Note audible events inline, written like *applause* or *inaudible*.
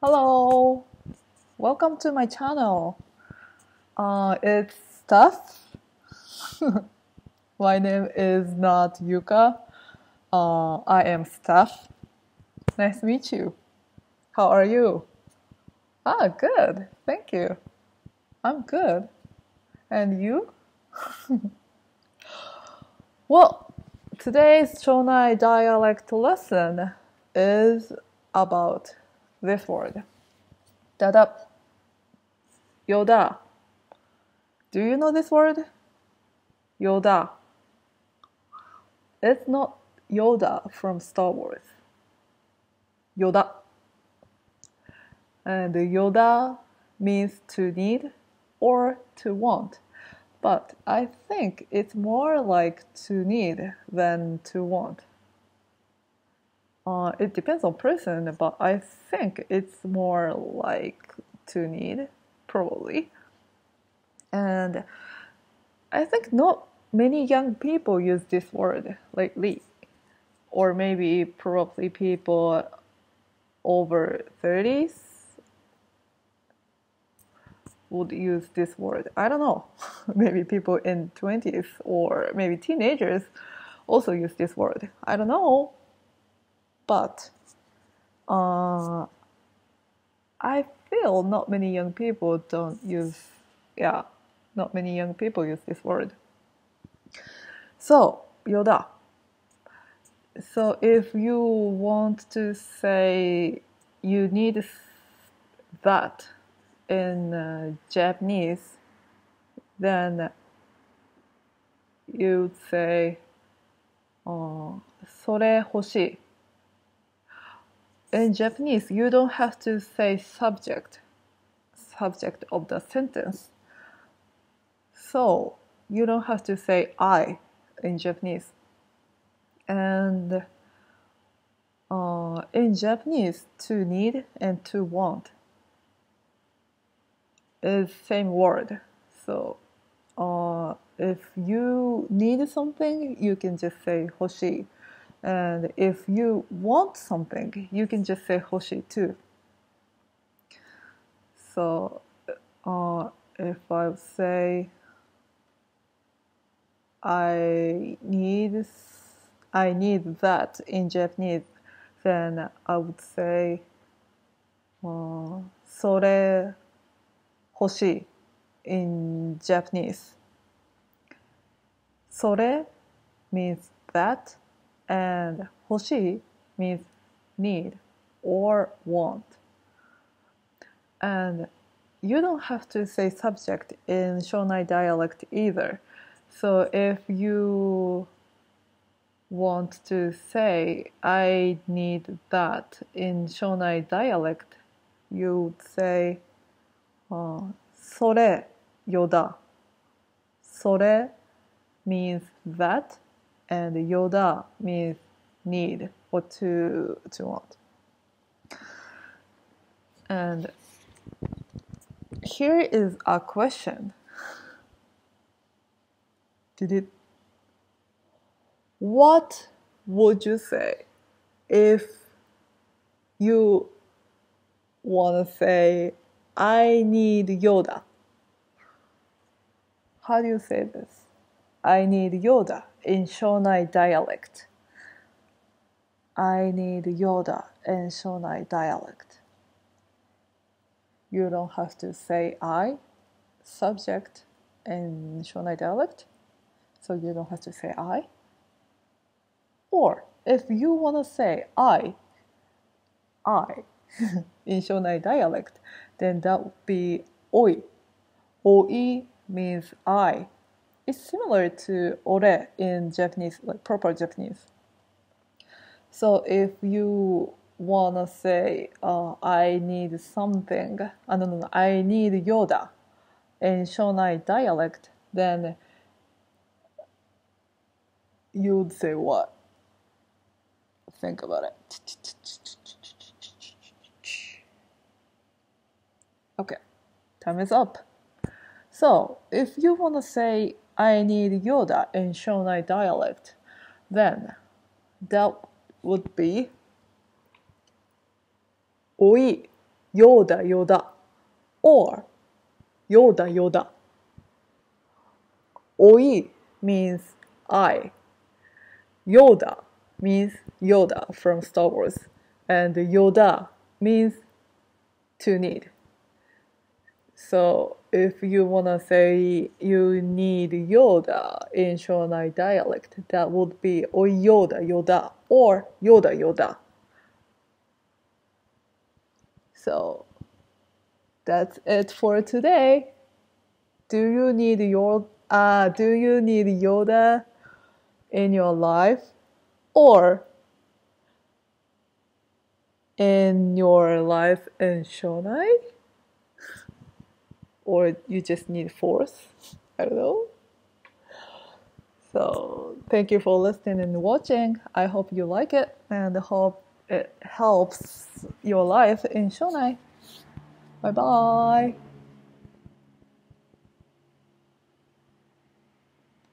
Hello, welcome to my channel. Uh, it's Steph. *laughs* my name is not Yuka. Uh, I am Steph. Nice to meet you. How are you? Ah, good. Thank you. I'm good. And you? *laughs* well, today's Shonai dialect lesson is about this word. Dada. Yoda. Do you know this word? Yoda. It's not Yoda from Star Wars. Yoda. Uh, and Yoda means to need or to want. But I think it's more like to need than to want. Uh, it depends on person, but I think it's more like to need, probably. And I think not many young people use this word lately, or maybe probably people over 30s would use this word. I don't know. *laughs* maybe people in 20s or maybe teenagers also use this word. I don't know. But uh, I feel not many young people don't use, yeah, not many young people use this word. So, Yoda. So, if you want to say you need that in uh, Japanese, then you'd say, uh, それ欲しい In Japanese, you don't have to say subject, subject of the sentence. So you don't have to say I in Japanese. And uh, in Japanese, to need and to want is same word. So uh, if you need something, you can just say hoshi and if you want something, you can just say hoshi too. So uh, if I say I need I need that in Japanese, then I would say uh, それ欲しい in Japanese. それ means that and hoshi means need or want. And you don't have to say subject in Shonai dialect either. So if you want to say, I need that in Shonai dialect, you would say, uh, sore yoda. Sore means that and yoda means need or to to want. And here is a question. Did it what would you say if you want to say I need Yoda? How do you say this? I need Yoda in Shonai dialect. I need Yoda in Shonai dialect. You don't have to say I, subject in Shonai dialect, so you don't have to say I. Or if you want to say I, I *laughs* in Shonai dialect, then that would be oi. Oi means I it's similar to ore in Japanese, like proper Japanese. So if you wanna say, uh, I need something, uh, no, no, I need Yoda in Shonai dialect, then you'd say what? Think about it. Okay, time is up. So if you want to say I need Yoda in Shonai dialect, then that would be Oi Yoda Yoda or Yoda Yoda. Oi means I. Yoda means Yoda from Star Wars. And Yoda means to need. So if you wanna say you need Yoda in Shonai dialect, that would be Oi Yoda Yoda or Yoda Yoda. So that's it for today. Do you need your uh, do you need Yoda in your life or in your life in Shonai? Or you just need force? I don't know. So thank you for listening and watching. I hope you like it and hope it helps your life in Shonai. Bye bye.